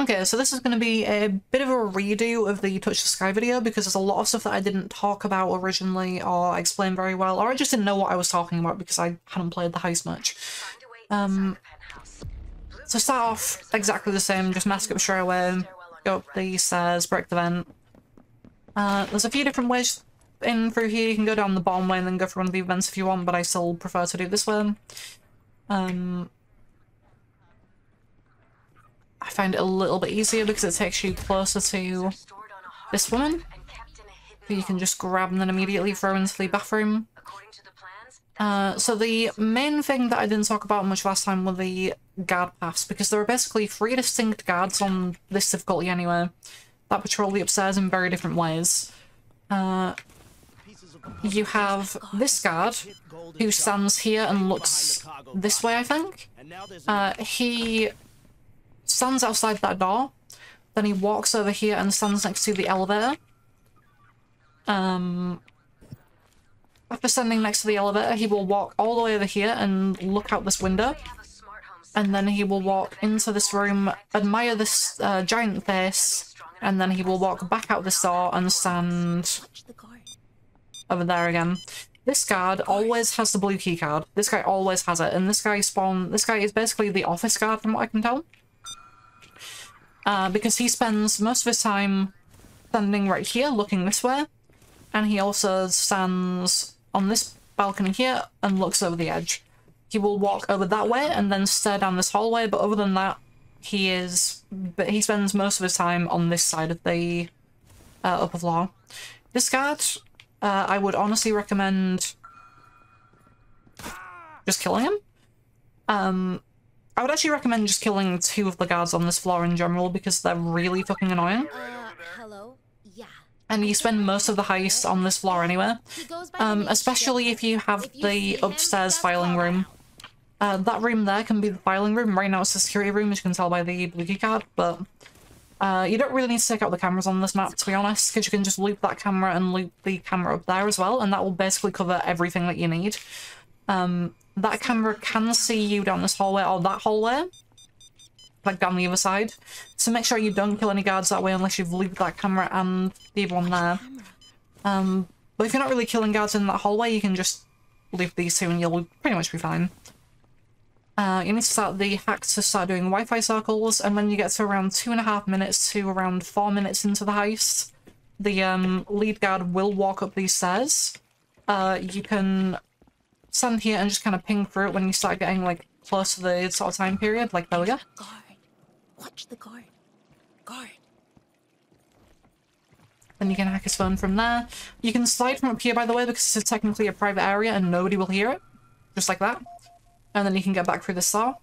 Okay, so this is going to be a bit of a redo of the Touch the Sky video because there's a lot of stuff that I didn't talk about originally or explain very well, or I just didn't know what I was talking about because I hadn't played the heist much. Um, so start off exactly the same, just mask up straight away, go up the stairs, break the vent. Uh, there's a few different ways in through here, you can go down the bottom way and then go through one of the vents if you want, but I still prefer to do this way. Um, I find it a little bit easier because it takes you closer to this woman, who you can just grab and then immediately throw into the bathroom. Uh, so the main thing that I didn't talk about much last time were the guard paths, because there are basically three distinct guards on this difficulty anyway, that patrol the upstairs in very different ways. Uh, you have this guard, who stands here and looks this way, I think. Uh, he stands outside that door, then he walks over here and stands next to the elevator. Um, after standing next to the elevator, he will walk all the way over here and look out this window. And then he will walk into this room, admire this uh, giant face, and then he will walk back out this door and stand over there again. This guard always has the blue key card. This guy always has it, and this guy spawn. This guy is basically the office guard, from what I can tell. Uh, because he spends most of his time standing right here, looking this way, and he also stands on this balcony here and looks over the edge. He will walk over that way and then stare down this hallway, but other than that, he is. But he spends most of his time on this side of the uh, upper floor. This guard, uh, I would honestly recommend just killing him. Um, I would actually recommend just killing two of the guards on this floor in general because they're really fucking annoying. Uh, hello? Yeah. And you spend most of the heist on this floor anyway. Um, especially if you have the upstairs filing room. Uh, that room there can be the filing room. Right now it's the security room, as you can tell by the blue key card, but uh, you don't really need to take out the cameras on this map, to be honest, because you can just loop that camera and loop the camera up there as well, and that will basically cover everything that you need. Um, that camera can see you down this hallway or that hallway, like down the other side. So make sure you don't kill any guards that way unless you've looped that camera and the other one there. Um, but if you're not really killing guards in that hallway, you can just leave these two and you'll pretty much be fine. Uh, you need to start the hack to start doing Wi-Fi circles, and when you get to around two and a half minutes to around four minutes into the heist, the um, lead guard will walk up these stairs. Uh, you can stand here and just kind of ping through it when you start getting like close to the sort of time period, like go. Guard. Watch the guard. Guard. Then you can hack his phone from there. You can slide from up here, by the way, because it's technically a private area and nobody will hear it. Just like that. And then you can get back through the door.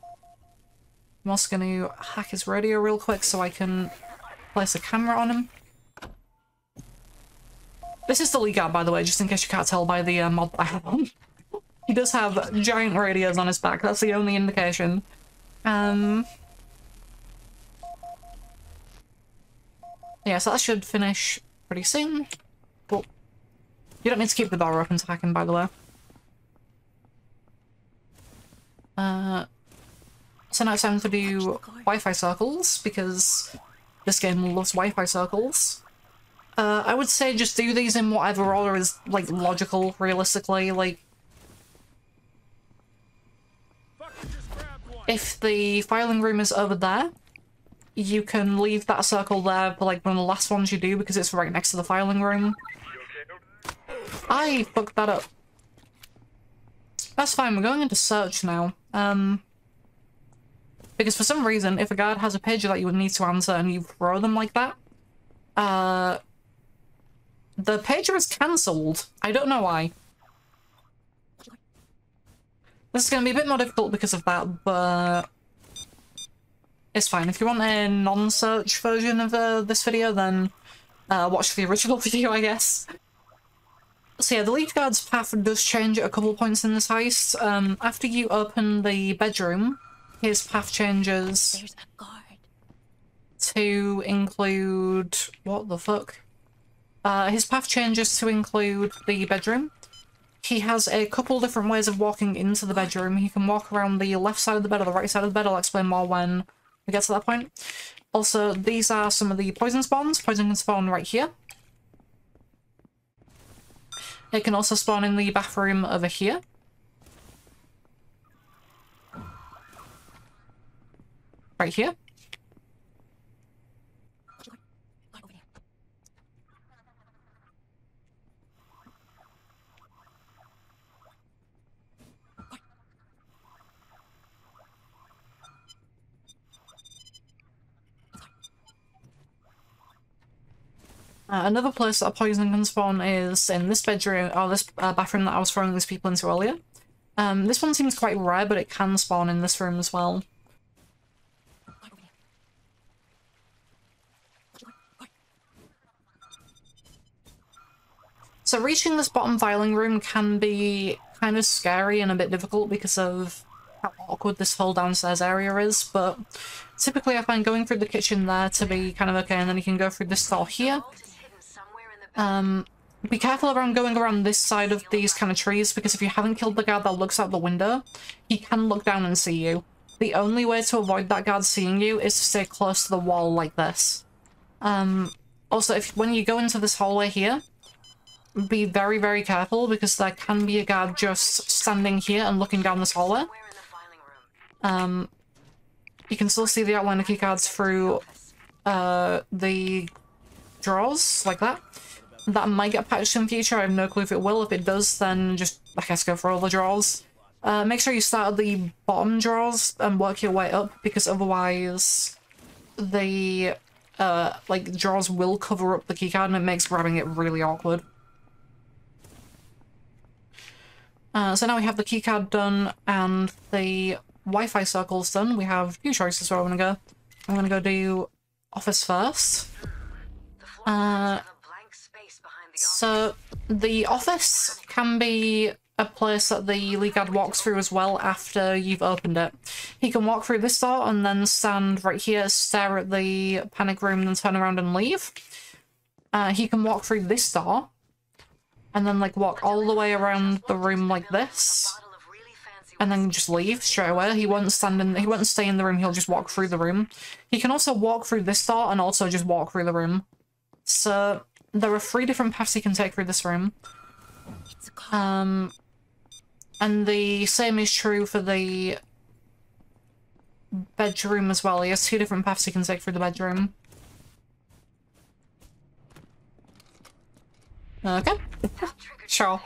I'm also going to hack his radio real quick so I can place a camera on him. This is the lead out, by the way, just in case you can't tell by the uh, mod I have on. He does have giant radios on his back, that's the only indication. Um... Yeah, so that should finish pretty soon. But you don't need to keep the bar open to hack him, by the way. Uh, so now it's time to do Wi-Fi circles, because this game loves Wi-Fi circles. Uh, I would say just do these in whatever order is, like, logical, realistically, like... If the filing room is over there, you can leave that circle there for, like, one of the last ones you do, because it's right next to the filing room. I fucked that up. That's fine, we're going into search now. Um, because for some reason, if a guard has a pager that you would need to answer and you throw them like that, uh, the pager is cancelled. I don't know why. This is going to be a bit more difficult because of that, but it's fine. If you want a non-search version of uh, this video, then uh, watch the original video, I guess. So yeah, the lead guard's path does change at a couple points in this heist. Um, after you open the bedroom, his path changes to include... what the fuck? Uh, his path changes to include the bedroom. He has a couple different ways of walking into the bedroom. He can walk around the left side of the bed or the right side of the bed. I'll explain more when we get to that point. Also, these are some of the poison spawns. Poison can spawn right here. It can also spawn in the bathroom over here. Right here. Uh, another place that a poison can spawn is in this bedroom, or this uh, bathroom that I was throwing these people into earlier. Um, this one seems quite rare, but it can spawn in this room as well. So reaching this bottom filing room can be kind of scary and a bit difficult because of how awkward this whole downstairs area is, but typically I find going through the kitchen there to be kind of okay, and then you can go through this door here. Um, be careful around going around this side of these kind of trees, because if you haven't killed the guard that looks out the window, he can look down and see you. The only way to avoid that guard seeing you is to stay close to the wall like this. Um, also, if when you go into this hallway here, be very, very careful because there can be a guard just standing here and looking down this hallway. Um, you can still see the outline of keycards through uh, the drawers, like that. That might get patched in future, I have no clue if it will. If it does, then just, I guess, go for all the drawers. Uh, make sure you start at the bottom drawers and work your way up, because otherwise the, uh, like, drawers will cover up the keycard and it makes grabbing it really awkward. Uh, so now we have the keycard done and the Wi-Fi circles done. We have two choices where I want to go. I'm going to go do office first. Uh, so the office can be a place that the Guard walks through as well after you've opened it. He can walk through this door and then stand right here, stare at the panic room, then turn around and leave. Uh, he can walk through this door and then like walk all the way around the room like this and then just leave straight away. He won't stand in he won't stay in the room, he'll just walk through the room. He can also walk through this door and also just walk through the room. So there are three different paths he can take through this room. Um and the same is true for the bedroom as well. He has two different paths he can take through the bedroom. Okay. sure.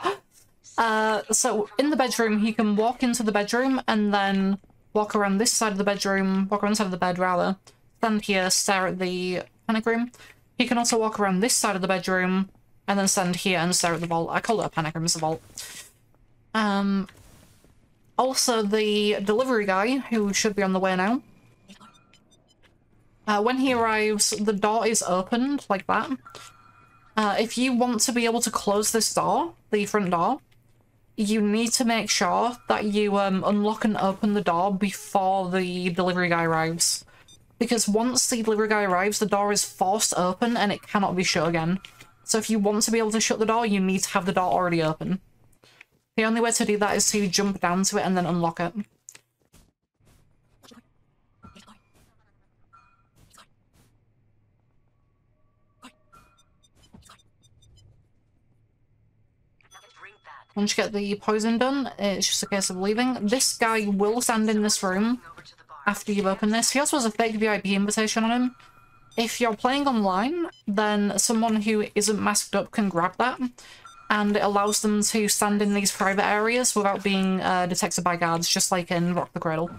Uh, so in the bedroom, he can walk into the bedroom and then walk around this side of the bedroom, walk around the side of the bed rather, stand here, stare at the panic room. He can also walk around this side of the bedroom and then stand here and stare at the vault. I call it a panic room, it's a vault. Um, also, the delivery guy, who should be on the way now, uh, when he arrives, the door is opened like that. Uh, if you want to be able to close this door, the front door, you need to make sure that you um, unlock and open the door before the delivery guy arrives. Because once the delivery guy arrives, the door is forced open and it cannot be shut again. So if you want to be able to shut the door, you need to have the door already open. The only way to do that is to jump down to it and then unlock it. Once you get the poison done, it's just a case of leaving. This guy will stand in this room after you open this. He also has a fake VIP invitation on him. If you're playing online, then someone who isn't masked up can grab that, and it allows them to stand in these private areas without being uh, detected by guards, just like in Rock the Cradle.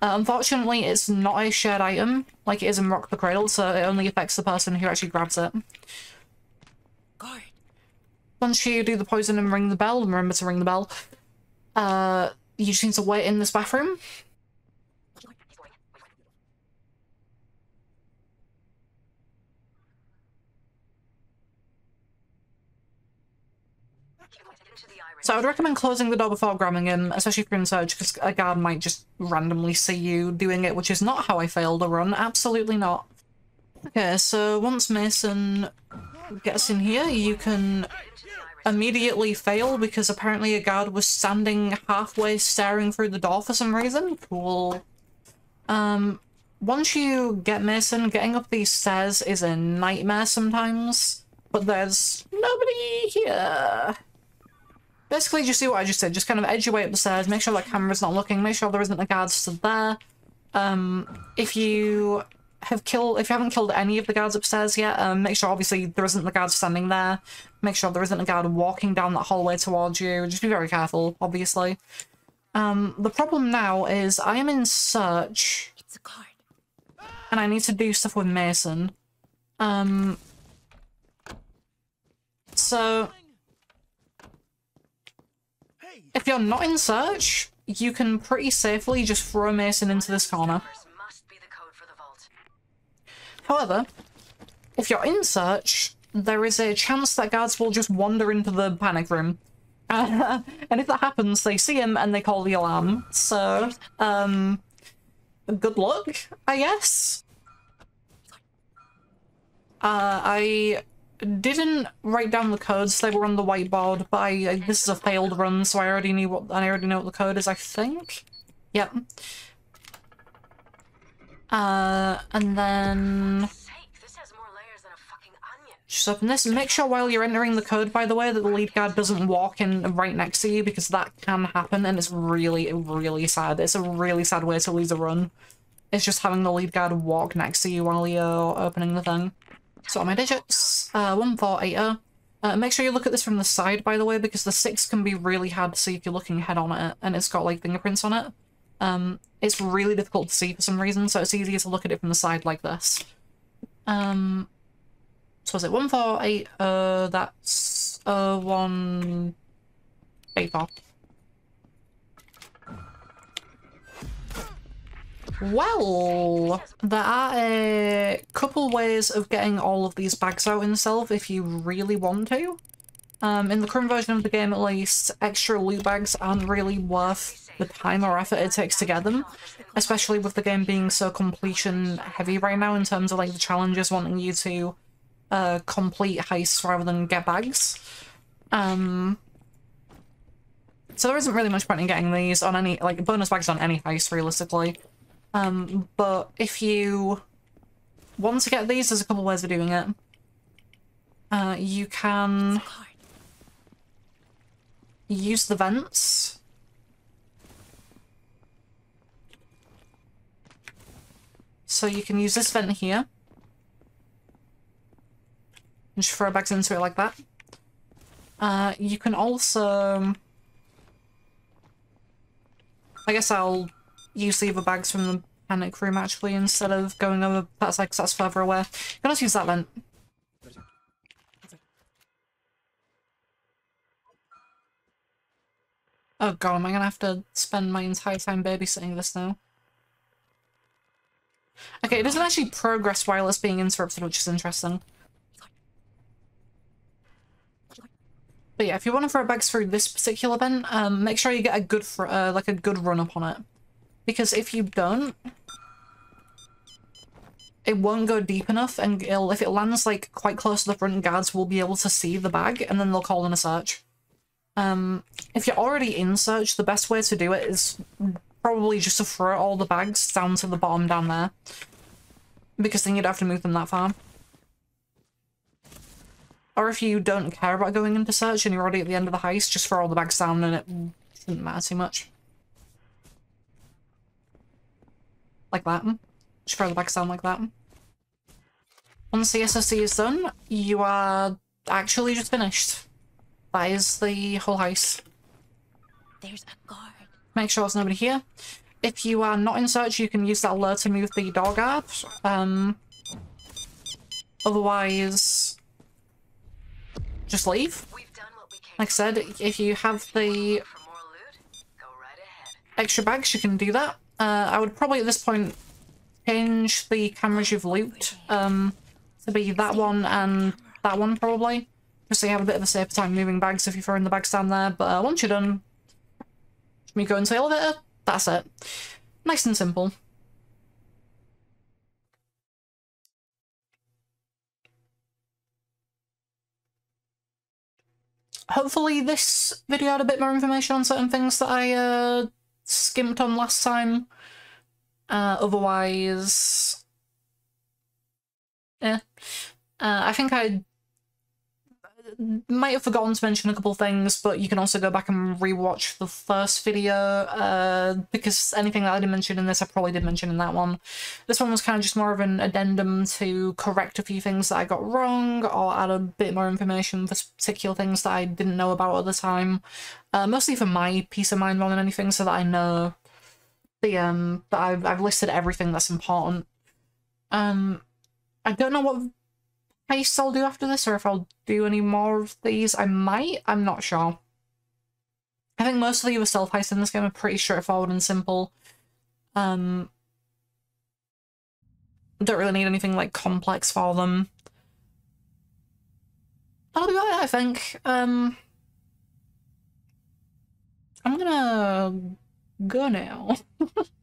Uh, unfortunately, it's not a shared item, like it is in Rock the Cradle, so it only affects the person who actually grabs it. Guard. Once you do the poison and ring the bell, remember to ring the bell, uh, you just need to wait in this bathroom. So I would recommend closing the door before grabbing him, especially if you're in search, because a guard might just randomly see you doing it, which is not how I failed a run. Absolutely not. Okay, so once Mason gets in here, you can immediately fail because apparently a guard was standing halfway staring through the door for some reason. Cool. Um, once you get Mason, getting up these stairs is a nightmare sometimes, but there's nobody here. Basically, just do what I just said. Just kind of edge your way up the stairs, make sure that camera's not looking, make sure there isn't a guard stood there. Um, if you have killed, if you haven't killed any of the guards upstairs yet, um, make sure obviously there isn't the guard standing there. Make sure there isn't a guard walking down that hallway towards you. Just be very careful, obviously. Um, the problem now is I am in search. It's a guard. And I need to do stuff with Mason. Um, so, if you're not in search, you can pretty safely just throw Mason into this corner. However, if you're in search, there is a chance that guards will just wander into the panic room. And if that happens, they see him and they call the alarm. So, um, good luck, I guess. Uh, I didn't write down the codes, they were on the whiteboard, but I, this is a failed run, so I already knew what, I already know what the code is, I think? Yep. Uh, and then... Just open this and make sure while you're entering the code, by the way, that the lead guard doesn't walk in right next to you because that can happen and it's really, really sad. It's a really sad way to lose a run. It's just having the lead guard walk next to you while you're opening the thing. So my digits, uh, 1480. Uh, make sure you look at this from the side, by the way, because the 6 can be really hard to see if you're looking head on it and it's got like fingerprints on it. Um, it's really difficult to see for some reason, so it's easier to look at it from the side like this. Um, so was it 148? Uh, that's uh, 184. Well, there are a couple ways of getting all of these bags out in stealth if you really want to. Um, in the current version of the game, at least, extra loot bags aren't really worth the time or effort it takes to get them, especially with the game being so completion heavy right now in terms of like the challenges wanting you to uh, complete heists rather than get bags. Um, so there isn't really much point in getting these on any, like, bonus bags on any heist, realistically. Um, but if you want to get these, there's a couple ways of doing it. Uh, you can use the vents. So you can use this vent here. And just throw bags into it like that. Uh, you can also... I guess I'll use the bags from the panic room actually instead of going over that's like that's further away. You can also use that vent. Oh god, am I gonna have to spend my entire time babysitting this now? Okay, it doesn't actually progress while it's being interrupted, which is interesting. But yeah, if you want to throw bags through this particular vent, um, make sure you get a good, uh, like a good run up on it. Because if you don't, it won't go deep enough, and if it lands like quite close to the front, guards will be able to see the bag, and then they'll call in a search. Um, if you're already in search, the best way to do it is probably just to throw all the bags down to the bottom down there. Because then you'd have to move them that far. Or if you don't care about going into search and you're already at the end of the heist, just throw all the bags down and it doesn't matter too much. Like that. Throw the bags down like that. Once the SSC is done, you are actually just finished. That is the whole house. There's a guard. Make sure there's nobody here. If you are not in search, you can use that alert to move the dog guard. Um, otherwise, just leave. Like I said, if you have the extra bags, you can do that. Uh, I would probably at this point change the cameras you've looped um, to be that one and that one probably. Just so you have a bit of a safer time moving bags if you're throwing the bags down there. But uh, once you're done, me go into the elevator, that's it. Nice and simple. hopefully this video had a bit more information on certain things that I uh, skimped on last time. Uh, otherwise, yeah. Uh, I think I might have forgotten to mention a couple things, but you can also go back and rewatch the first video, uh, because anything that I didn't mention in this, I probably did mention in that one. This one was kind of just more of an addendum to correct a few things that I got wrong, or add a bit more information for particular things that I didn't know about at the time. Uh, mostly for my peace of mind more than anything, so that I know the um that I've I've listed everything that's important. Um, I don't know what I'll do after this, or if I'll do any more of these. I might. I'm not sure. I think most of the other stealth heists in this game are pretty straightforward and simple. Um, don't really need anything like complex for them. That'll be it, I think. Um, I'm gonna go now.